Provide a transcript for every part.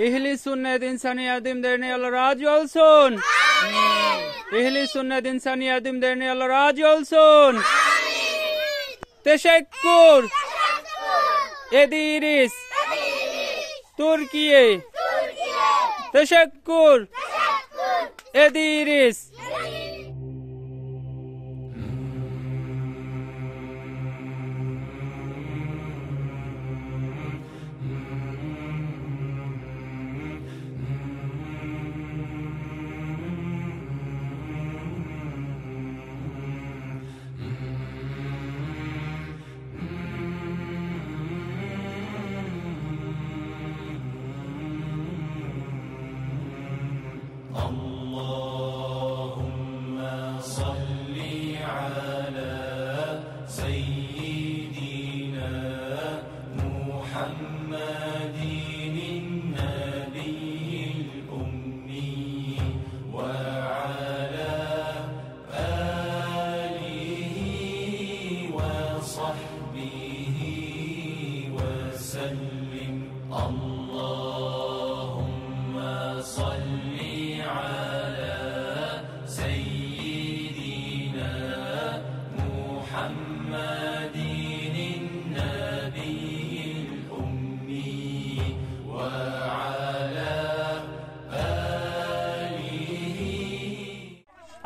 इहली सुन्नत इंसानियत देने अल्लाह राज सुन इहली सुन्नत इंसानियत देने अल्लाह राज सुन Teşekkür. Ediriz. Türkiye. Teşekkür. एदीरिस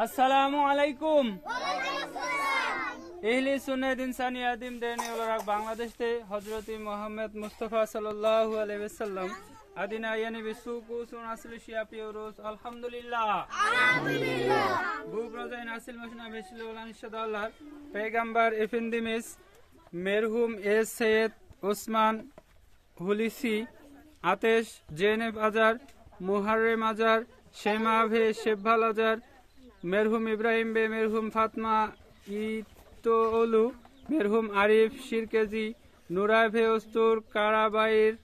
আসসালামু আলাইকুম। এহলি সুনাদ ইনসানি আদিম দেনিউল রাক হযরতি মুহাম্মদ মুস্তাফা সাল্লাল্লাহু আলাইহি আদিনা ইয়ানি আলহামদুলিল্লাহ। আলহামদুলিল্লাহ। বুক রজাই নাসিল মাসনা বেসিল ওলান ইনশাআল্লাহ পেগম্বর এফেন্দি মিস মেরহুম এ সৈয়দ ওসমান হুলিসি আতেশ জেনেভ আজার মুহাররম আজার শেমাভে শেভাল আজার মেরহুম ইব্রাহিম বে মেরহুম ফাতমা ইতোলু, মেরহুম আরিফ শিরকেজি নুরাই ভে অস্তুর Karabayir,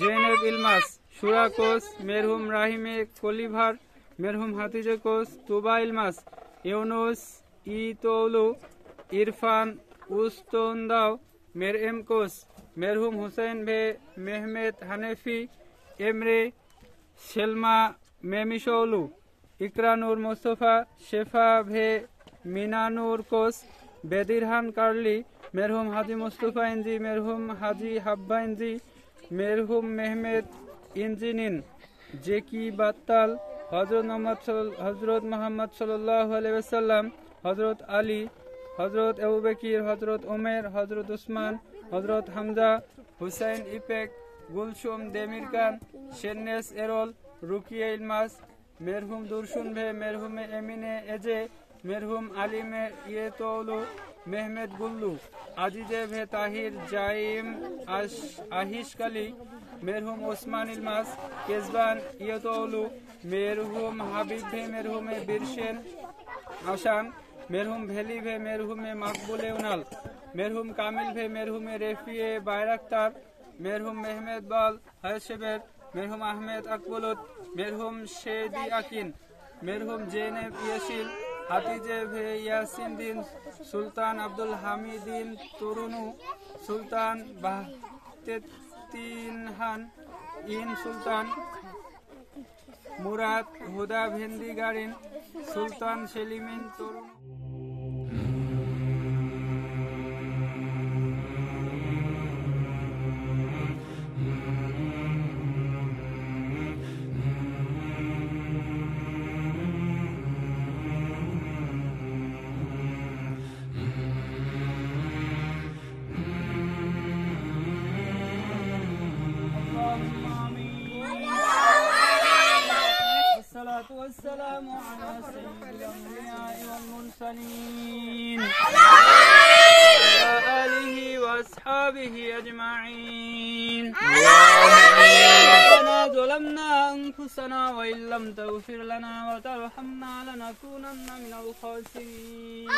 Zeynep Elmas, Sura Koc, মেরহুম রাহিমে কলিভার, মেরহুম Hatice Koc, Tuba Elmas, Yunus ইতোলু, Irfan উস্তন্দাও মের এম কোস, মেরহুম হুসেন ভে Mehmet Hanefi, Emre Selma Memisoglu. Ikranur, Mustafa, Sefa ভে, মিনানুর, কোস, বেদিরহান, কার্লি, মেরহুম হাজি মুস্তফা ইঞ্জি মেরহুম হাজি হাব্বা ইঞ্জি মেরহুম মেহমেদ ইঞ্জিনিন জেকি বাত্তাল হজরত মোহাম্মদ হজরত মোহাম্মদ আলাইসাল্লাম হজরত আলী হজরত আবু বকির হজরত ওমের হজরত উসমান হজরত Hamza, Huseyin Ipek Gulsum Demirhan শেন্নেস Erol, Rukiye Elmas মেরহুম দুরসুন ভে, মেরহুমে এমিনে এজে, মেরহুম আলিমে ইয়েতৌলু মেহমেদ গুল্লু, আজিজে ভে তাহির জাইম আহিস কালি, মেরহুম ওসমান ইলমাস কেজবান ইয়েতৌলু মেরহুম হাবিব ভে, মেরহুমে বিরশেন আসান, মেরহুম ভেলি ভে, মেরহুমে মাকবুলে উনাল মেরহুম কামিল ভে, মেরহুমে রেফিয়ে বাইরাক্তার, মেরহুম মেহমেদ বল হায়সেবের মেরহুম আহমেদ আকবুলত, মেরহুম শেদি আকিন, মেরহুম জেনেব ইয়াসিল হাতিজে ভে ইয়াসিন দিন, সুলতান আব্দুল হামিদিন তরুণু, সুলতান বাহতেতিনহান ইন সুলতান, মুরাদ হুদা ভেন্দি গারিন সুলতান সেলিমিন তরুণ। والسلام على سيد الأنبياء والمرسلين. وعلى آله وأصحابه أجمعين. ربنا ظلمنا أنفسنا وإن لم تغفر لنا وترحمنا لنكونن من الخاسرين.